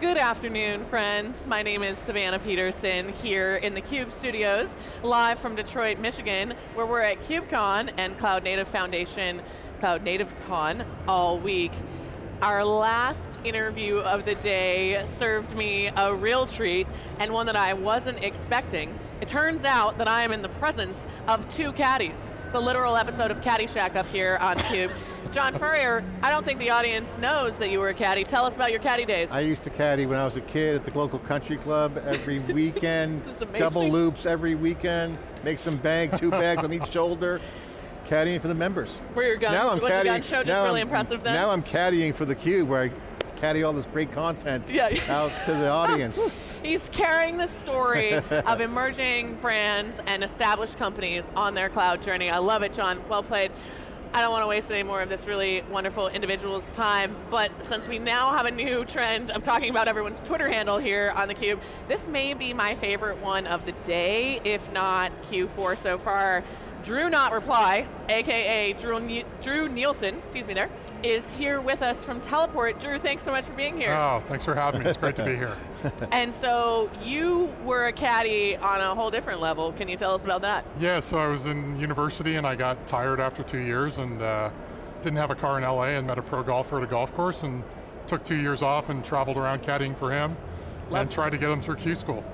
Good afternoon, friends. My name is Savannah Peterson here in the CUBE studios, live from Detroit, Michigan, where we're at KubeCon and Cloud Native Foundation, Cloud Native Con all week. Our last interview of the day served me a real treat and one that I wasn't expecting. It turns out that I am in the presence of two caddies. It's a literal episode of Caddyshack up here on CUBE. John Furrier, I don't think the audience knows that you were a caddy. Tell us about your caddy days. I used to caddy when I was a kid at the local country club every weekend. double loops every weekend, make some bag, two bags on each shoulder. Caddying for the members. Were your guns, now I'm was caddying, the gun show just really I'm, impressive then? Now I'm caddying for the Cube where I caddy all this great content yeah. out to the audience. He's carrying the story of emerging brands and established companies on their cloud journey. I love it, John. Well played. I don't want to waste any more of this really wonderful individual's time, but since we now have a new trend of talking about everyone's Twitter handle here on theCUBE, this may be my favorite one of the day, if not Q4 so far. Drew Not Reply, AKA Drew, Drew Nielsen, excuse me there, is here with us from Teleport. Drew, thanks so much for being here. Oh, thanks for having me, it's great to be here. and so, you were a caddy on a whole different level. Can you tell us about that? Yeah, so I was in university and I got tired after two years and uh, didn't have a car in LA and met a pro golfer at a golf course and took two years off and traveled around caddying for him Love and tried to get him through Q school.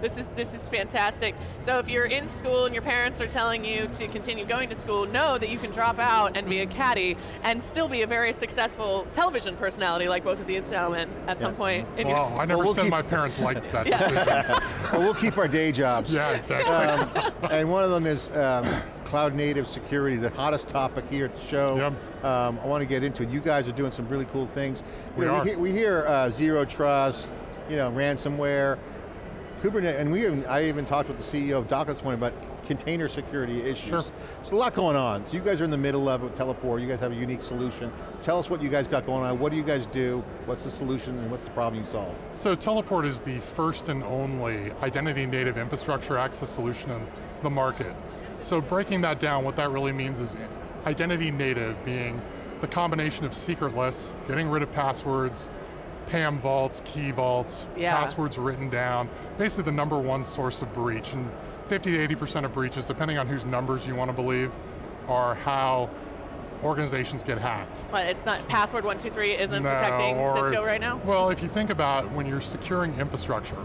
This is, this is fantastic. So if you're in school and your parents are telling you to continue going to school, know that you can drop out and be a caddy and still be a very successful television personality like both of these gentlemen at yeah. some point. In well, I never well, we'll said my parents liked that decision. well, we'll keep our day jobs. Yeah, exactly. Um, and one of them is um, cloud native security, the hottest topic here at the show. Yep. Um, I want to get into it. You guys are doing some really cool things. We, know, are. we, hear, we hear uh, zero trust, you know, ransomware. Kubernetes, and we even, I even talked with the CEO of Docker this morning about container security issues. Sure. So a lot going on. So you guys are in the middle of Teleport, you guys have a unique solution. Tell us what you guys got going on, what do you guys do, what's the solution, and what's the problem you solve? So Teleport is the first and only identity native infrastructure access solution in the market. So breaking that down, what that really means is identity native being the combination of secretless, getting rid of passwords, PAM vaults, key vaults, yeah. passwords written down, basically the number one source of breach. And 50 to 80% of breaches, depending on whose numbers you want to believe, are how organizations get hacked. But it's not, password 123 isn't no, protecting Cisco right now? Well, if you think about when you're securing infrastructure,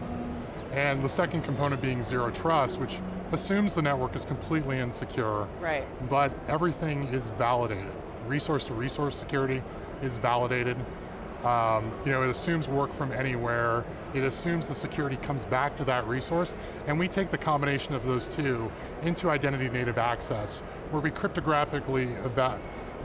and the second component being zero trust, which assumes the network is completely insecure, right. but everything is validated. Resource to resource security is validated. Um, you know, it assumes work from anywhere. It assumes the security comes back to that resource, and we take the combination of those two into identity native access, where we cryptographically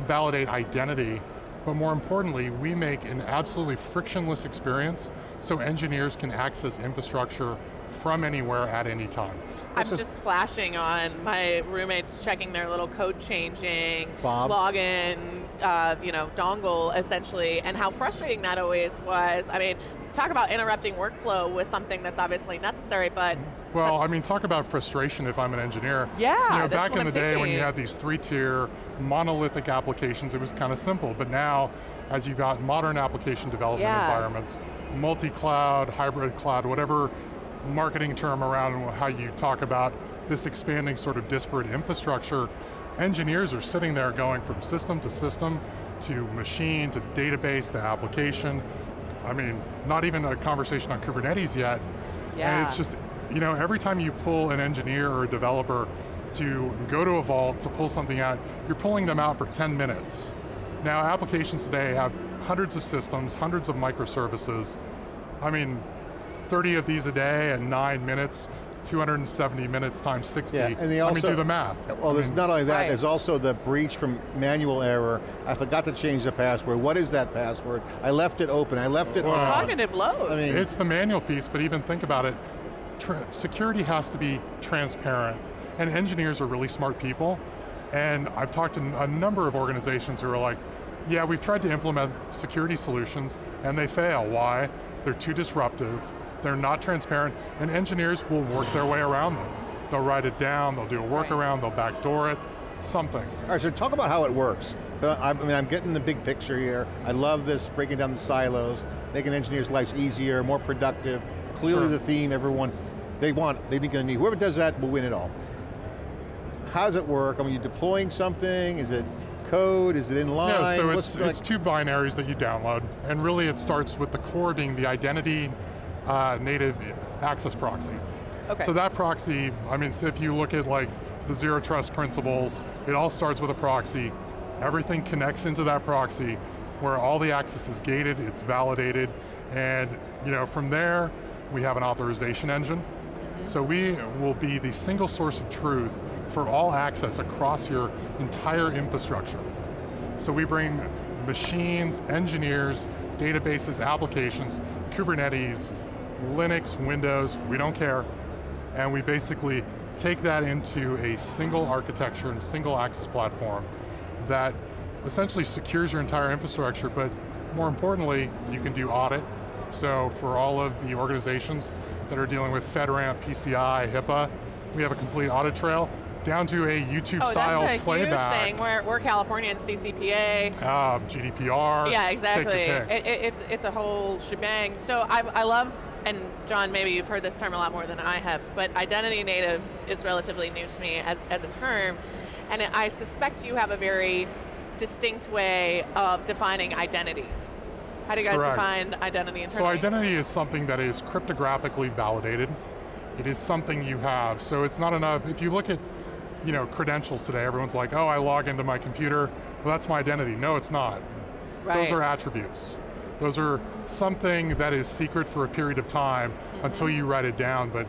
validate identity, but more importantly, we make an absolutely frictionless experience so engineers can access infrastructure from anywhere at any time. I'm just flashing on my roommates checking their little code changing, Bob. login, uh, you know, dongle essentially, and how frustrating that always was. I mean, talk about interrupting workflow with something that's obviously necessary, but well, I mean, talk about frustration if I'm an engineer. Yeah, you know, back in the day when you had these three-tier monolithic applications, it was kind of simple. But now, as you've got modern application development yeah. environments, multi-cloud, hybrid cloud, whatever marketing term around how you talk about this expanding sort of disparate infrastructure, engineers are sitting there going from system to system, to machine, to database, to application. I mean, not even a conversation on Kubernetes yet. Yeah. And it's just, you know, every time you pull an engineer or a developer to go to a vault to pull something out, you're pulling them out for 10 minutes. Now applications today have hundreds of systems, hundreds of microservices. I mean, 30 of these a day and nine minutes, 270 minutes times 60. Yeah, and they also, I mean, do the math. Well, there's mean, not only that, right. there's also the breach from manual error. I forgot to change the password. What is that password? I left it open, I left it well, on. Cognitive load. I mean, it's the manual piece, but even think about it, security has to be transparent, and engineers are really smart people, and I've talked to a number of organizations who are like, yeah, we've tried to implement security solutions, and they fail. Why? They're too disruptive, they're not transparent, and engineers will work their way around them. They'll write it down, they'll do a workaround, right. they'll backdoor it. something. All right, so talk about how it works. Uh, I mean, I'm getting the big picture here. I love this, breaking down the silos, making engineers' lives easier, more productive. Clearly Sure. the theme, everyone, they want, they're gonna need, whoever does that will win it all. How does it work? I mean, you deploying something? Is it code? Is it in line? Yeah, so What's it's, it's like- two binaries that you download, and really it starts with the core being the identity uh, native access proxy. Okay. So that proxy, I mean, if you look at like the zero trust principles, it all starts with a proxy. Everything connects into that proxy where all the access is gated, it's validated, and you know, from there, we have an authorization engine. So we will be the single source of truth for all access across your entire infrastructure. So we bring machines, engineers, databases, applications, Kubernetes, Linux, Windows, we don't care. And we basically take that into a single architecture and single access platform that essentially secures your entire infrastructure, but more importantly, you can do audit. So for all of the organizations that are dealing with FedRAMP, PCI, HIPAA, we have a complete audit trail down to a YouTube oh, style that's a playback. huge thing. We're, we're California and CCPA. Uh, GDPR. Yeah, exactly. It, it, it's it's a whole shebang. So I, I love, and John, maybe you've heard this term a lot more than I have, but identity native is relatively new to me as, as a term, and I suspect you have a very distinct way of defining identity. How do you guys Correct. define identity So identity is something that is cryptographically validated. It is something you have. So it's not enough, if you look at you know, credentials today, everyone's like, oh, I log into my computer, well that's my identity. No, it's not. right. Those are attributes. Those are something that is secret for a period of time Mm-hmm. until you write it down, but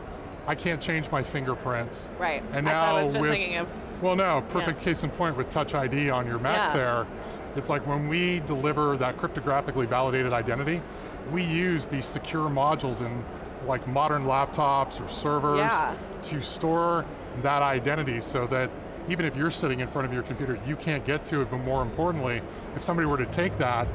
I can't change my fingerprint. right. And That's what I now was just with- thinking of. Well no, perfect case in point with Touch ID on your Mac Yeah. there, it's like when we deliver that cryptographically validated identity, we use these secure modules in like modern laptops or servers Yeah. to store that identity so that even if you're sitting in front of your computer, you can't get to it, but more importantly, if somebody were to take that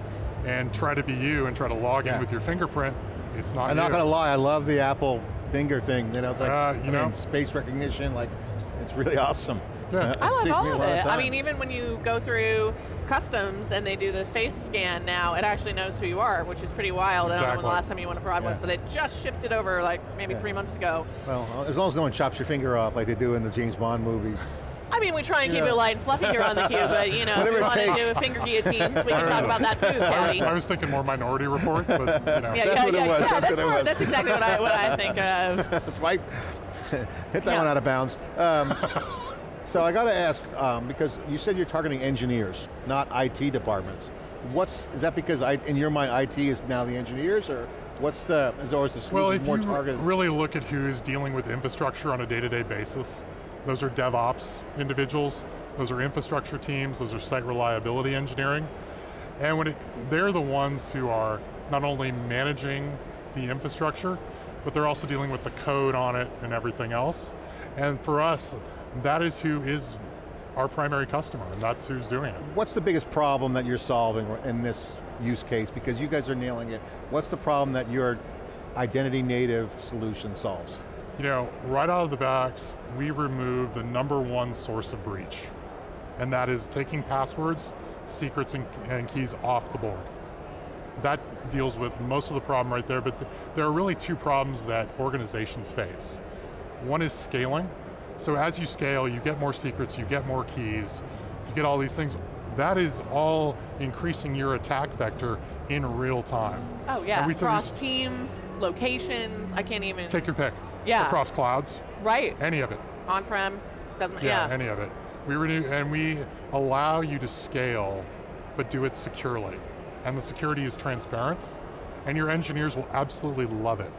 and try to be you and try to log Yeah. in with your fingerprint, it's not I'm you. not going to lie, I love the Apple finger thing. You know, it's like, Uh, you I know. mean, space recognition, like, it's really awesome. Yeah. I love all me a of it. I mean, even when you go through customs and they do the face scan now, it actually knows who you are, which is pretty wild. Exactly. I don't know when the last time you went abroad was, but it just shifted over like maybe Yeah. three months ago. Well, as long as no one chops your finger off like they do in the James Bond movies. I mean, we try and keep Yeah. it light and fluffy here on the cube, but you know, if we it want to takes. do finger guillotines, we I can talk know. about that too, I was, I was thinking more Minority Report, but you know. Yeah, That's yeah, what it yeah, was, yeah, that's that's, what it was. that's exactly what I, what I think of. Swipe. Hit that Yeah. one out of bounds. Um, so I got to ask, um, because you said you're targeting engineers, not IT departments. What's, is that because I, in your mind IT is now the engineers, or what's the, is or is the Well, solution if more you targeted? really look at who's dealing with infrastructure on a day-to-day basis, those are DevOps individuals, those are infrastructure teams, those are site reliability engineering. And when it, they're the ones who are not only managing the infrastructure, but they're also dealing with the code on it and everything else. And for us, that is who is our primary customer, and that's who's doing it. What's the biggest problem that you're solving in this use case? Because you guys are nailing it. What's the problem that your identity native solution solves? You know, right out of the box, we remove the number one source of breach, and that is taking passwords, secrets, and, and keys off the board. That deals with most of the problem right there, but th there are really two problems that organizations face. One is scaling. So as you scale, you get more secrets, you get more keys, you get all these things. That is all increasing your attack vector in real time. Oh yeah, across teams, locations, I can't even. Take your pick. Yeah. Across clouds, right, any of it. on-prem, doesn't, Yeah, yeah. any of it. We renew, and we allow you to scale, but do it securely. And the security is transparent, and your engineers will absolutely love it.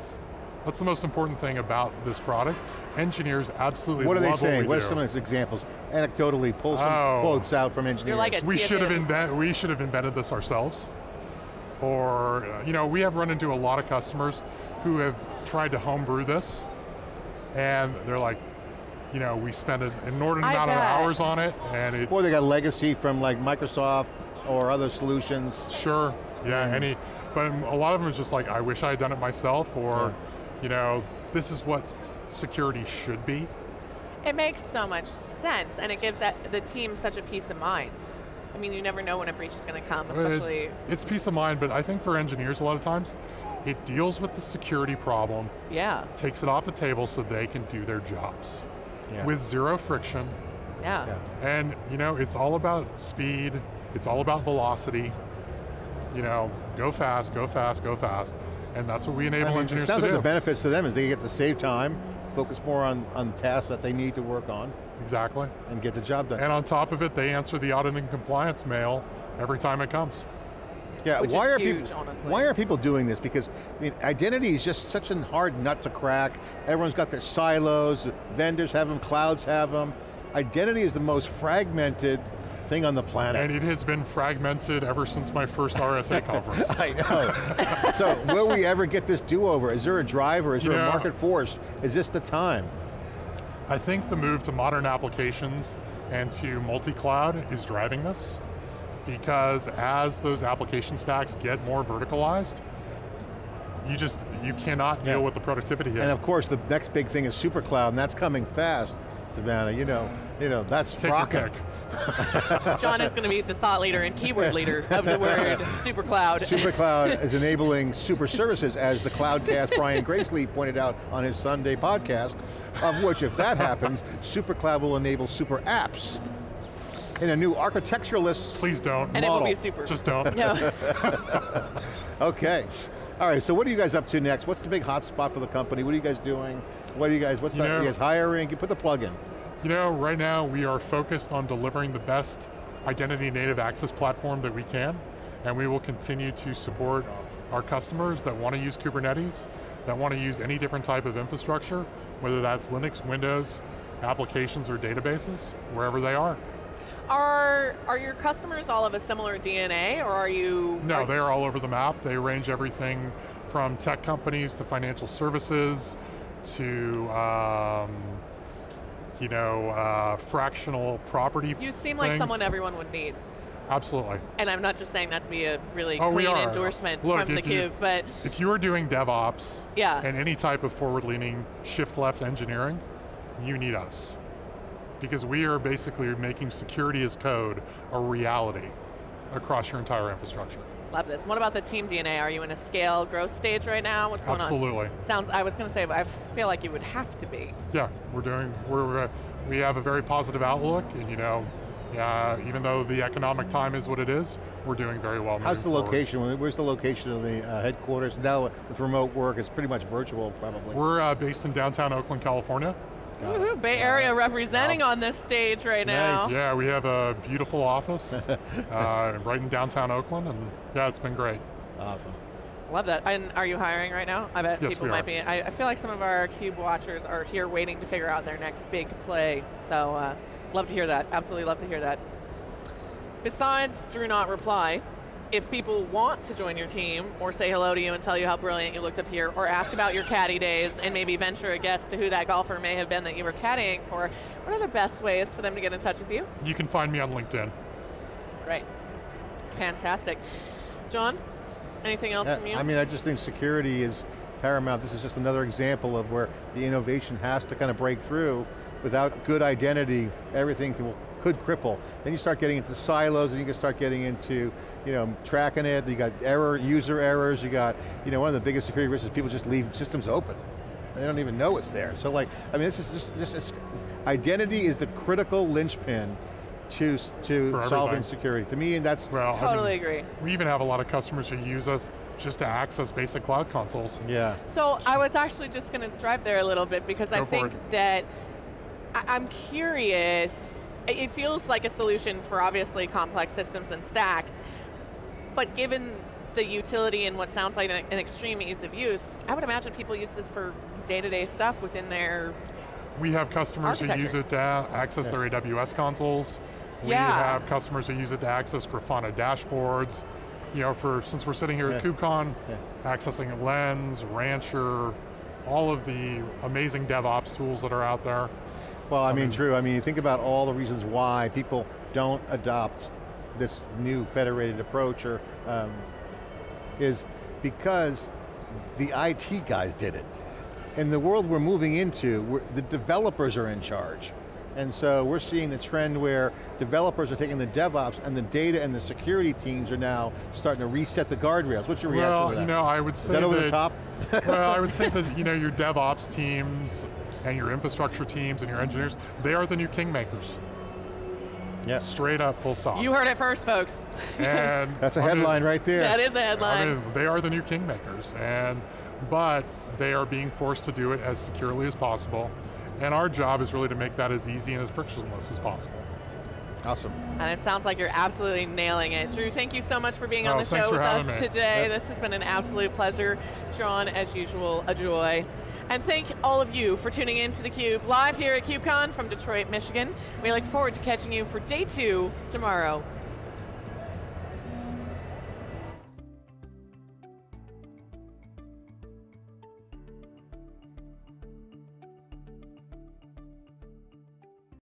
That's the most important thing about this product. Engineers absolutely love it. What are they saying? we What are some of those examples? Anecdotally, pull some Oh. quotes out from engineers. like we should have invent, we should have invented this ourselves. Or, uh, you know, we have run into a lot of customers who have tried to homebrew this, and they're like, you know, we spent an inordinate I amount of hours on it, and it or they got legacy from like Microsoft or other solutions. Sure, yeah, Mm. any, but a lot of them is just like, I wish I had done it myself, or, Yeah. you know, this is what security should be. It makes so much sense, and it gives that, the team such a peace of mind. I mean, you never know when a breach is going to come, especially. It, it's peace of mind, but I think for engineers a lot of times, it deals with the security problem, yeah. takes it off the table so they can do their jobs. Yeah. With zero friction, Yeah. Yeah. and you know, it's all about speed, it's all about velocity. You know, go fast, go fast, go fast. And that's what we enable I mean, it engineers sounds to like do. the benefits to them is they get to save time, focus more on, on tasks that they need to work on, exactly. and get the job done. And on top of it, they answer the audit and compliance mail every time it comes. Yeah, which why is are huge, people, honestly. Why are people doing this? Because I mean, identity is just such a hard nut to crack. Everyone's got their silos, vendors have them, clouds have them. Identity is the most fragmented thing on the planet. And it has been fragmented ever since my first RSA conference. I know. so will we ever get this do-over? Is there a driver? Is You there a market force? Is this the time? I think the move to modern applications and to multi-cloud is driving this because as those application stacks get more verticalized, you just, you cannot deal Yeah. with the productivity hit. And of course, the next big thing is super cloud, and that's coming fast, Savannah. You know, you know that's Take your rocking. John is going to be the thought leader and keyword leader of the word supercloud. SuperCloud is enabling super services, as the Cloudcast Brian Gracely pointed out on his Sunday podcast, of which, if that happens, SuperCloud will enable super apps in a new architecturalist Please don't. and it will model. be super. Just don't. no. Okay. All right, so what are you guys up to next? What's the big hot spot for the company? What are you guys doing? What are you guys, what's You that, know- you guys hiring? You Put the plug in. You know, right now we are focused on delivering the best identity native access platform that we can, and we will continue to support our customers that want to use Kubernetes, that want to use any different type of infrastructure, whether that's Linux, Windows, applications, or databases, wherever they are. Are are your customers all of a similar DNA, or are you? No, are- they are all over the map. They range everything from tech companies to financial services to, um, you know, uh, fractional property. You seem like things. someone everyone would need. Absolutely. And I'm not just saying that to be a really Oh, clean endorsement Look, from you- theCUBE, but If you are doing DevOps yeah. and any type of forward-leaning shift-left engineering, you need us. Because we are basically making security as code a reality across your entire infrastructure. Love this. What about the team DNA? Are you in a scale growth stage right now? What's going on? Absolutely. Sounds, I was going to say, but I feel like you would have to be. Yeah, we're doing, we're, uh, we have a very positive outlook and you know, uh, even though the economic time is what it is, we're doing very well How's the moving forward. location? Where's the location of the uh, headquarters? Now with remote work, it's pretty much virtual probably. We're uh, based in downtown Oakland, California. Got it. Bay Area representing on this stage right now. Nice. Yeah, we have a beautiful office uh, right in downtown Oakland and yeah, it's been great. Awesome. Love that. And are you hiring right now? I bet Yes, people we might are. be. I, I feel like some of our Cube watchers are here waiting to figure out their next big play. So uh, love to hear that. Absolutely love to hear that. Besides Drew Not Reply, if people want to join your team or say hello to you and tell you how brilliant you looked up here or ask about your caddy days and maybe venture a guess to who that golfer may have been that you were caddying for, what are the best ways for them to get in touch with you? You can find me on LinkedIn. Great. Fantastic. John, anything else Yeah, from you? I mean, I just think security is paramount. This is just another example of where the innovation has to kind of break through. Without good identity, everything can, could cripple. Then you start getting into silos and you can start getting into, you know, tracking it. You got error, user errors. You got, you know, one of the biggest security risks is people just leave systems open. They don't even know it's there. So like, I mean, this is just, just it's, identity is the critical linchpin to, to For solving security. To me, and that's, Well, I totally mean, agree. We even have a lot of customers who use us just to access basic cloud consoles. yeah. So I was actually just going to drive there a little bit because I Go for think it. that I'm curious. It- It feels like a solution for obviously complex systems and stacks, but given the utility and what sounds like an, an extreme ease of use, I would imagine people use this for day-to-day stuff within their. We have customers who use it to access Yeah. their AWS consoles. We Yeah. have customers who use it to access Grafana dashboards. You know, for since we're sitting here at KubeCon, Yeah. accessing Lens, Rancher, all of the amazing DevOps tools that are out there. Well, I, mean, true. I mean, you think about all the reasons why people don't adopt this new federated approach, or um, is because the IT guys did it, in the world we're moving into, the developers are in charge. And so we're seeing the trend where developers are taking the DevOps and the data and the security teams are now starting to reset the guardrails. What's your reaction well, to that? you know, I would say Is that over that, the top? well, I would say that you know your DevOps teams and your infrastructure teams and your engineers, they are the new kingmakers. Yeah. Straight up, full stop. You heard it first, folks. and That's a I mean, headline right there. That is a headline. I mean, they are the new kingmakers, and but they are being forced to do it as securely as possible. And our job is really to make that as easy and as frictionless as possible. Awesome. And it sounds like you're absolutely nailing it. Drew, thank you so much for being on Oh, the show with us me. today. Yep. This has been an absolute pleasure. John, as usual, a joy. And thank all of you for tuning in to theCUBE, live here at KubeCon from Detroit, Michigan. We look forward to catching you for day two tomorrow.